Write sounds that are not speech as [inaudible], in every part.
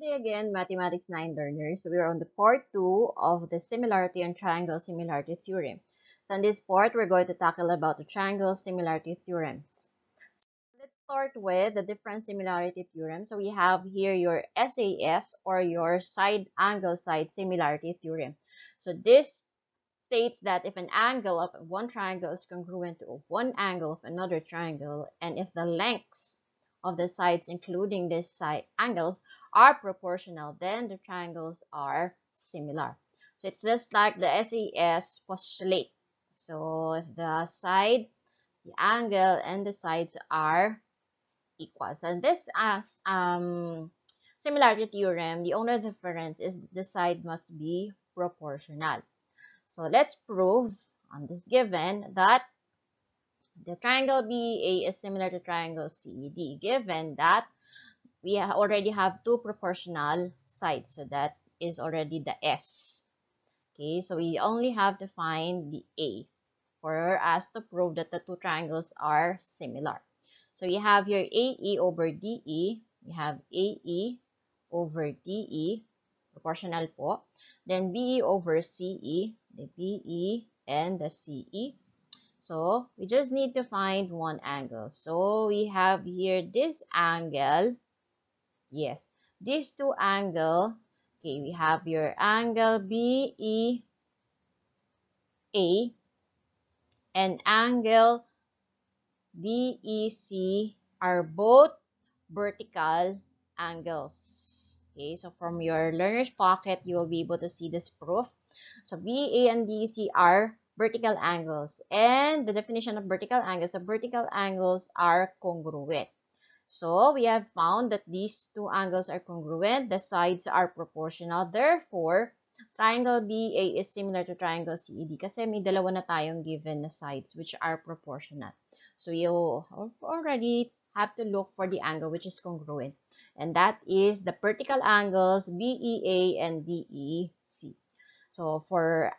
Today again, Mathematics 9 learners, we are on the part 2 of the similarity and triangle similarity theorem. So in this part, we're going to tackle about the triangle similarity theorems. So let's start with the different similarity theorem. So we have here your SAS or your side angle side similarity theorem. So this states that if an angle of one triangle is congruent to one angle of another triangle and if the lengths of the sides, including these side angles, are proportional, then the triangles are similar. So it's just like the SAS postulate. So if the side, the angle, and the sides are equal. So this as um, similarity theorem, the only difference is the side must be proportional. So let's prove on this given that the triangle BEA is similar to triangle CED given that we already have two proportional sides. So that is already the S. Okay, so we only have to find the A for us to prove that the two triangles are similar. So you have here AE over DE. You have AE over DE, proportional po. Then BE over CE, the BE and the CE. So, we just need to find one angle. So, we have here this angle. Yes, these two angle. Okay, we have your angle BEA and angle DEC are both vertical angles. Okay, so from your learner's pocket, you will be able to see this proof. So, BA and DEC are vertical angles. And the definition of vertical angles, the vertical angles are congruent. So, we have found that these two angles are congruent. The sides are proportional. Therefore, triangle BA is similar to triangle CED kasi may dalawa na tayong given na sides which are proportional. So, you already have to look for the angle which is congruent. And that is the vertical angles BEA and DEC. So, for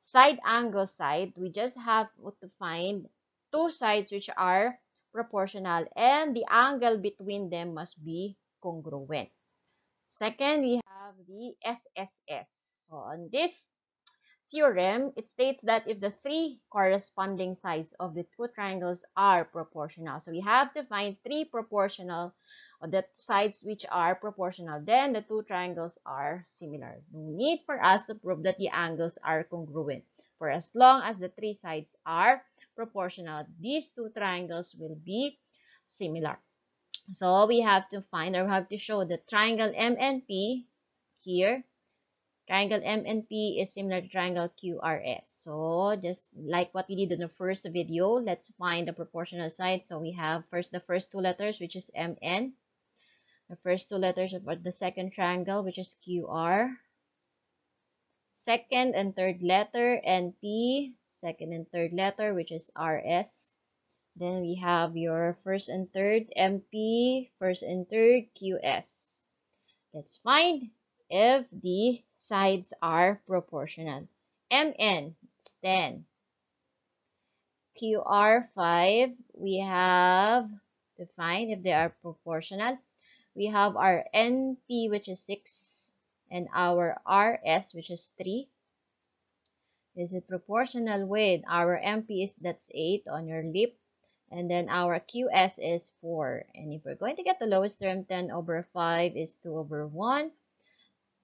side angle side, we just have to find two sides which are proportional and the angle between them must be congruent. Second, we have the SSS. So on this theorem, it states that if the three corresponding sides of the two triangles are proportional, so we have to find three proportional or the sides which are proportional, then the two triangles are similar. No need for us to prove that the angles are congruent. For as long as the three sides are proportional, these two triangles will be similar. So we have to find or have to show the triangle MNP here. Triangle MNP is similar to triangle QRS. So just like what we did in the first video, let's find the proportional sides. So we have first the first two letters, which is MN the first two letters of the second triangle, which is QR. Second and third letter, NP. Second and third letter, which is RS. Then we have your first and third MP, first and third QS. Let's find if the sides are proportional. MN, it's 10. QR5, we have to find if they are proportional we have our NP, which is 6, and our RS, which is 3. Is it proportional with our MP is that's 8 on your leap, and then our QS is 4. And if we're going to get the lowest term, 10 over 5 is 2 over 1.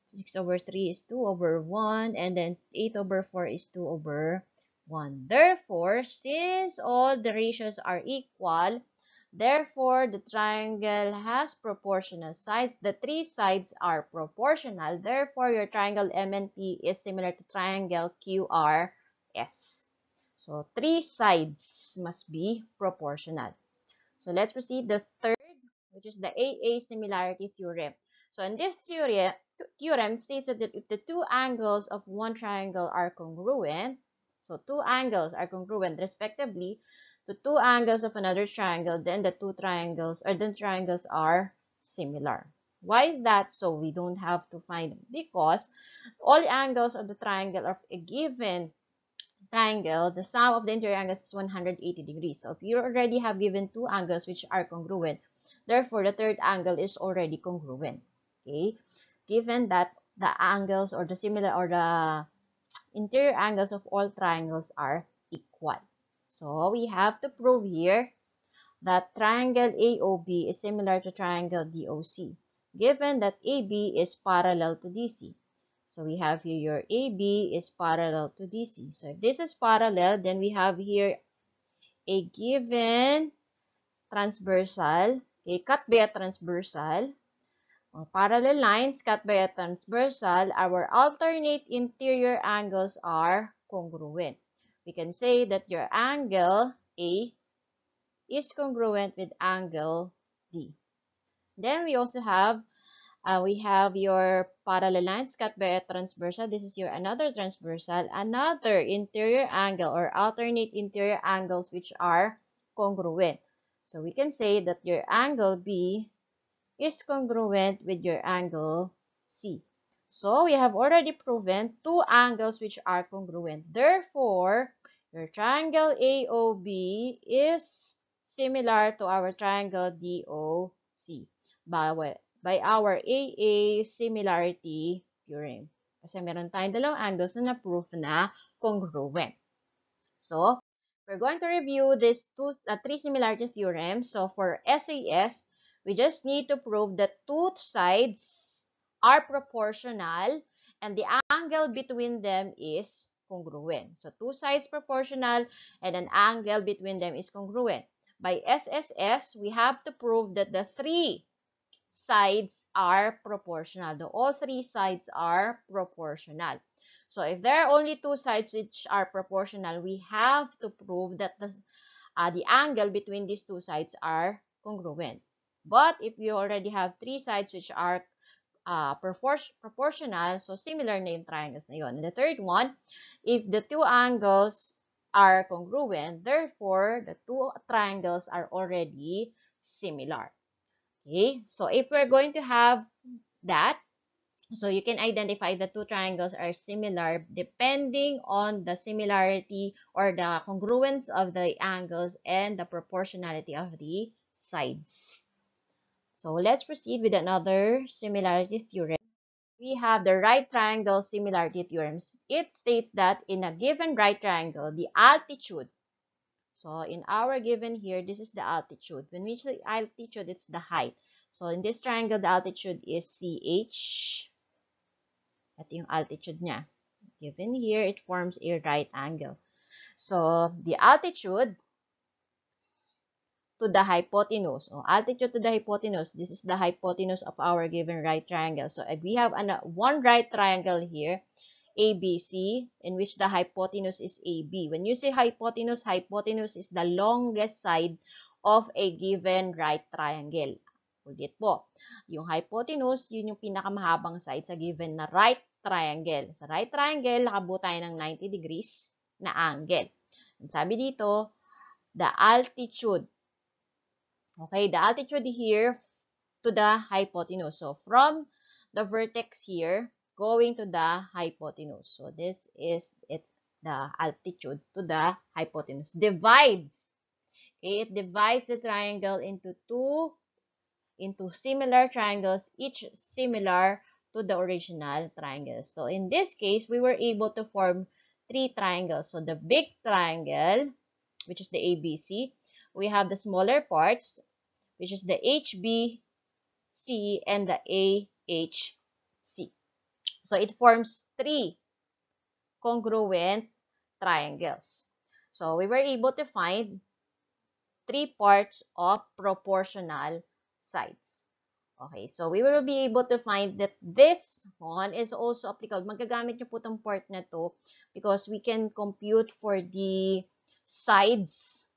6 over 3 is 2 over 1, and then 8 over 4 is 2 over 1. Therefore, since all the ratios are equal, Therefore, the triangle has proportional sides. The three sides are proportional. Therefore, your triangle MNP is similar to triangle QRS. So, three sides must be proportional. So, let's proceed the third, which is the AA similarity theorem. So, in this theorem, theorem states that if the two angles of one triangle are congruent, so two angles are congruent respectively, the two angles of another triangle, then the two triangles or the triangles are similar. Why is that so? We don't have to find because all angles of the triangle of a given triangle, the sum of the interior angles is 180 degrees. So if you already have given two angles which are congruent, therefore the third angle is already congruent. Okay, given that the angles or the similar or the interior angles of all triangles are equal. So we have to prove here that triangle AOB is similar to triangle DOC, given that AB is parallel to DC. So we have here your AB is parallel to DC. So if this is parallel, then we have here a given transversal, okay, cut by a transversal, parallel lines cut by a transversal, our alternate interior angles are congruent. We can say that your angle A is congruent with angle D. Then we also have uh, we have your parallel lines cut by a transversal. This is your another transversal, another interior angle or alternate interior angles which are congruent. So we can say that your angle B is congruent with your angle C. So we have already proven two angles which are congruent. Therefore, your triangle AOB is similar to our triangle DOC by, by our AA similarity theorem. Kasi meron tayong dalawang angles na na-proof na congruent. So, we're going to review these two, uh, three similarity theorems. So, for SAS, we just need to prove that two sides are proportional and the angle between them is congruent. So, two sides proportional and an angle between them is congruent. By SSS, we have to prove that the three sides are proportional. The all three sides are proportional. So, if there are only two sides which are proportional, we have to prove that the, uh, the angle between these two sides are congruent. But if you already have three sides which are uh, proportional, so similar na yung triangles na yun. And the third one, if the two angles are congruent, therefore, the two triangles are already similar. Okay, so if we're going to have that, so you can identify the two triangles are similar depending on the similarity or the congruence of the angles and the proportionality of the sides. So let's proceed with another similarity theorem. We have the right triangle similarity theorems. It states that in a given right triangle, the altitude, so in our given here, this is the altitude. When we say altitude, it's the height. So in this triangle, the altitude is CH. Ito yung altitude niya. Given here, it forms a right angle. So the altitude to the hypotenuse. or altitude to the hypotenuse. This is the hypotenuse of our given right triangle. So if we have an, one right triangle here, ABC, in which the hypotenuse is AB. When you say hypotenuse, hypotenuse is the longest side of a given right triangle. Ulit po, yung hypotenuse, yun yung pinakamahabang side sa given na right triangle. Sa right triangle, nakabuo tayo ng 90 degrees na angle. Sabi dito, the altitude Okay, the altitude here to the hypotenuse. So, from the vertex here, going to the hypotenuse. So, this is it's the altitude to the hypotenuse. Divides. Okay, it divides the triangle into two into similar triangles, each similar to the original triangle. So, in this case, we were able to form three triangles. So, the big triangle, which is the ABC, we have the smaller parts, which is the HBC and the AHC. So it forms three congruent triangles. So we were able to find three parts of proportional sides. Okay, so we will be able to find that this one is also applicable. Magagamit nyo po itong part na to because we can compute for the sides,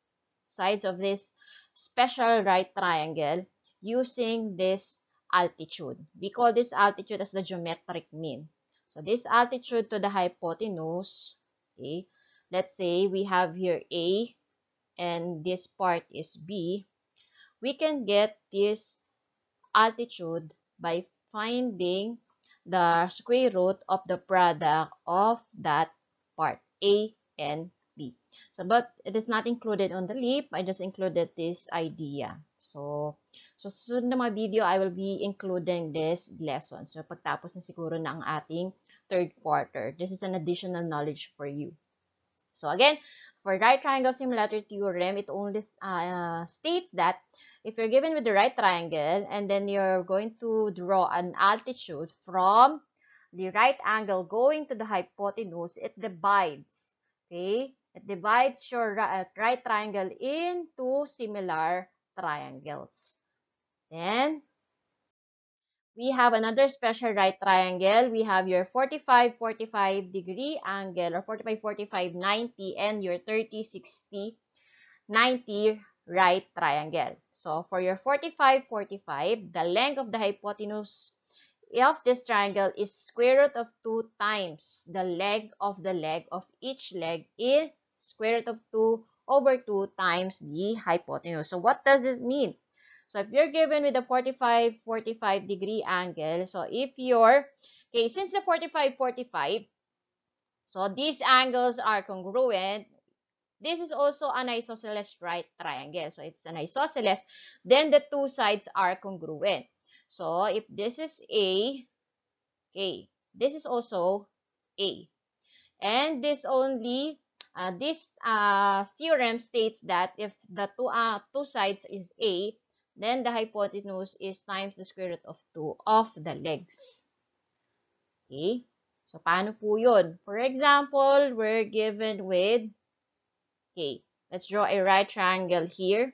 sides of this special right triangle using this altitude. We call this altitude as the geometric mean. So this altitude to the hypotenuse, okay, let's say we have here A and this part is B, we can get this altitude by finding the square root of the product of that part, A and So, but it is not included on the leap. I just included this idea. So, So, susunod na mga video, I will be including this lesson. So, pagtapos na siguro na ang ating third quarter. This is an additional knowledge for you. So, again, for right triangle simulator theorem, it only uh, states that if you're given with the right triangle and then you're going to draw an altitude from the right angle going to the hypotenuse, it divides, okay? It divides your uh, right triangle into similar triangles. Then, we have another special right triangle. We have your 45, 45 degree angle or 45, 45, 90 and your 30, 60, 90 right triangle. So, for your 45, 45, the length of the hypotenuse of this triangle is square root of 2 times the leg of the leg of each leg in square root of 2 over 2 times the hypotenuse. So, what does this mean? So, if you're given with a 45, 45 degree angle, so if you're, okay, since the 45, 45, so these angles are congruent, this is also an isosceles right triangle. So, it's an isosceles, then the two sides are congruent. So, if this is A, okay, this is also A. And this only uh, this uh, theorem states that if the two, uh, two sides is A, then the hypotenuse is times the square root of 2 of the legs. Okay? So, paano po yun? For example, we're given with, okay, let's draw a right triangle here,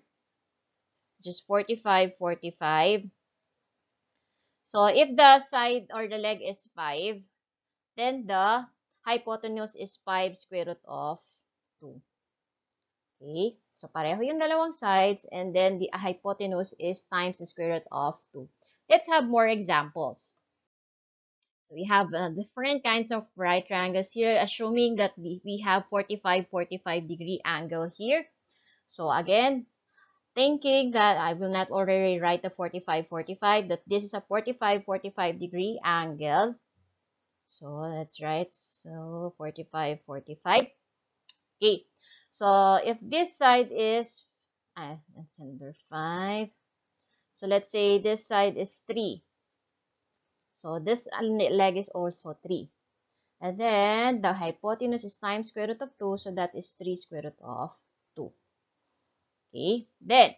which is 45, 45. So, if the side or the leg is 5, then the hypotenuse is 5 square root of 2. Okay? So, pareho yung dalawang sides and then the hypotenuse is times the square root of 2. Let's have more examples. So, we have uh, different kinds of right triangles here, assuming that we have 45, 45 degree angle here. So, again, thinking that I will not already write the 45, 45, that this is a 45, 45 degree angle. So, let's write, so 45, 45. Okay, so if this side is, ah, that's under 5. So let's say this side is 3. So this leg is also 3. And then the hypotenuse is times square root of 2. So that is 3 square root of 2. Okay. Then,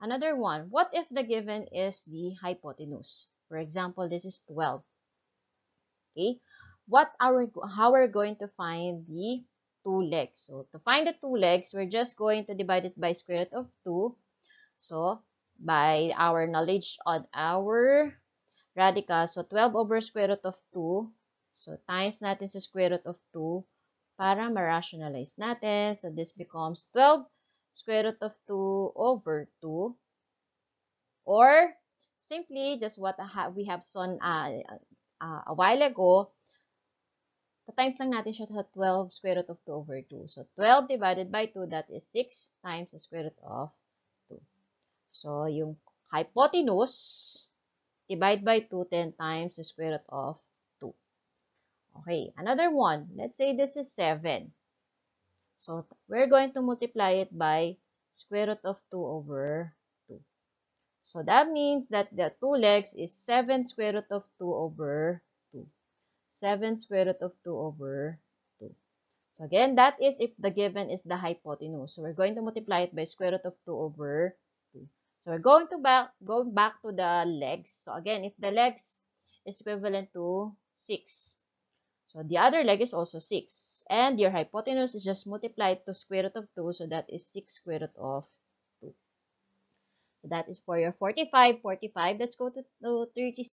another one. What if the given is the hypotenuse? For example, this is 12. Okay. What are how are we going to find the two legs. So, to find the two legs, we're just going to divide it by square root of 2. So, by our knowledge on our radical, so 12 over square root of 2. So, times natin sa square root of 2 para ma-rationalize natin. So, this becomes 12 square root of 2 over 2. Or, simply, just what we have shown uh, uh, a while ago, times lang natin siya sa 12 square root of 2 over 2. So, 12 divided by 2, that is 6 times the square root of 2. So, yung hypotenuse, divide by 2, 10 times the square root of 2. Okay, another one. Let's say this is 7. So, we're going to multiply it by square root of 2 over 2. So, that means that the two legs is 7 square root of 2 over 2. 7 square root of 2 over 2. So again, that is if the given is the hypotenuse. So we're going to multiply it by square root of 2 over 2. So we're going to back, go back to the legs. So again, if the legs is equivalent to 6. So the other leg is also 6. And your hypotenuse is just multiplied to square root of 2. So that is 6 square root of 2. That is for your 45, 45. Let's go to, to 36.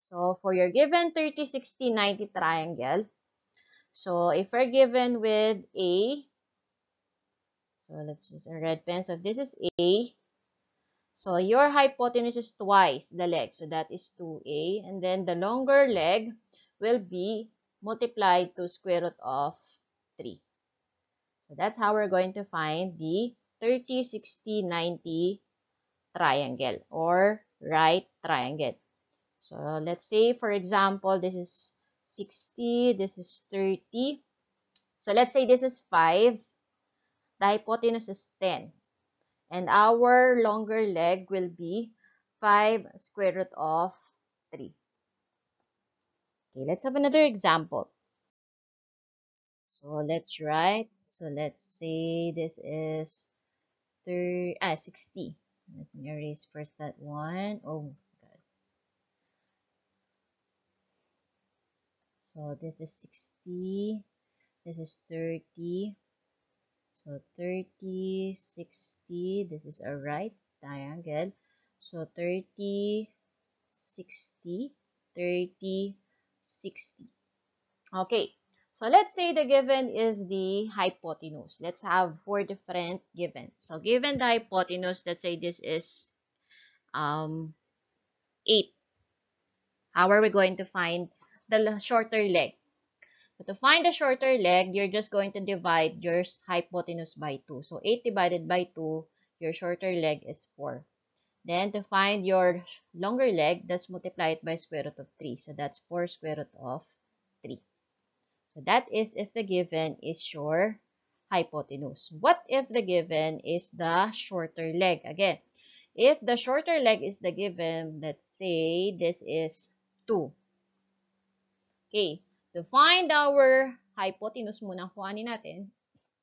So, for your given 30, 60, 90 triangle, so if we're given with A, so let's use a red pen. So, this is A, so your hypotenuse is twice the leg. So, that is 2A. And then the longer leg will be multiplied to square root of 3. So, that's how we're going to find the 30, 60, 90 triangle or right triangle. So let's say, for example, this is 60, this is 30. So let's say this is 5. The hypotenuse is 10. And our longer leg will be 5 square root of 3. Okay, let's have another example. So let's write. So let's say this is 30, ah, 60. Let me erase first that one. Oh, God. So this is 60. This is 30. So 30, 60. This is a right triangle. So 30, 60, 30, 60. Okay. So let's say the given is the hypotenuse. Let's have four different given. So given the hypotenuse, let's say this is um, 8. How are we going to find the shorter leg? So to find the shorter leg, you're just going to divide your hypotenuse by 2. So 8 divided by 2, your shorter leg is 4. Then to find your longer leg, let's multiply it by square root of 3. So that's 4 square root of 3. So that is if the given is your hypotenuse. What if the given is the shorter leg? Again, if the shorter leg is the given, let's say this is 2. Okay, to find our hypotenuse muna, kuhanin natin,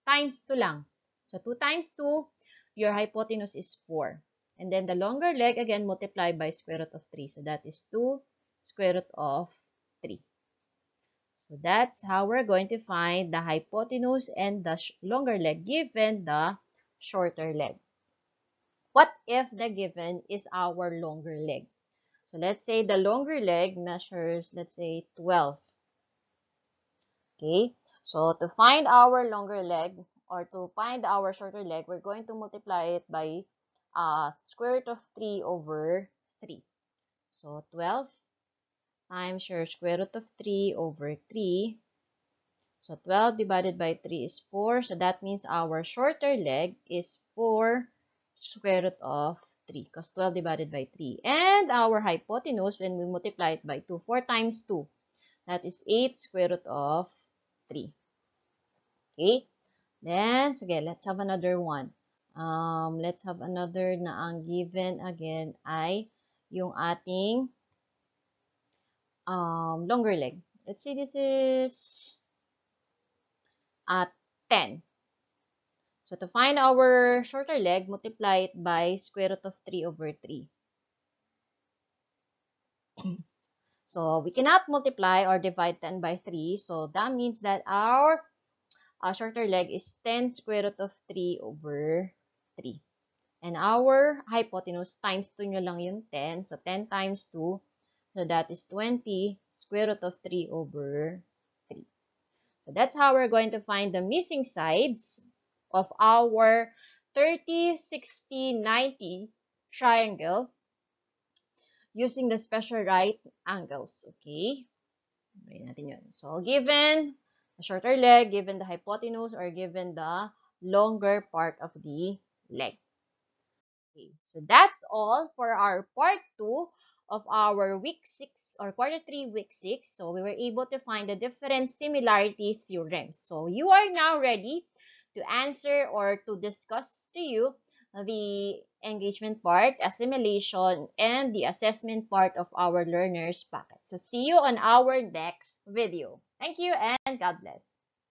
times 2 lang. So 2 times 2, your hypotenuse is 4. And then the longer leg, again, multiply by square root of 3. So that is 2 square root of 3. So that's how we're going to find the hypotenuse and the longer leg given the shorter leg. What if the given is our longer leg? So let's say the longer leg measures, let's say 12. Okay, so to find our longer leg or to find our shorter leg, we're going to multiply it by uh, square root of 3 over 3. So 12 times your square root of 3 over 3. So 12 divided by 3 is 4. So that means our shorter leg is 4 square root of 3 because 12 divided by 3. And our hypotenuse, when we multiply it by 2, 4 times 2, that is 8 square root of 3. Okay? Then, sige, let's have another one. Um, let's have another na ang given again ay yung ating um, longer leg. Let's say this is at uh, 10. So to find our shorter leg, multiply it by square root of 3 over 3. [clears throat] so we cannot multiply or divide 10 by 3. So that means that our uh, shorter leg is 10 square root of 3 over 3. And our hypotenuse times 2 nyo lang yung 10. So 10 times 2 so that is 20 square root of 3 over 3. So that's how we're going to find the missing sides of our 30, 60, 90 triangle using the special right angles. Okay? So, given the shorter leg, given the hypotenuse, or given the longer part of the leg. Okay, so that's all for our part 2 of our week 6 or quarter 3 week 6. So we were able to find the different similarity theorems. So you are now ready to answer or to discuss to you the engagement part, assimilation, and the assessment part of our learners packet. So see you on our next video. Thank you and God bless.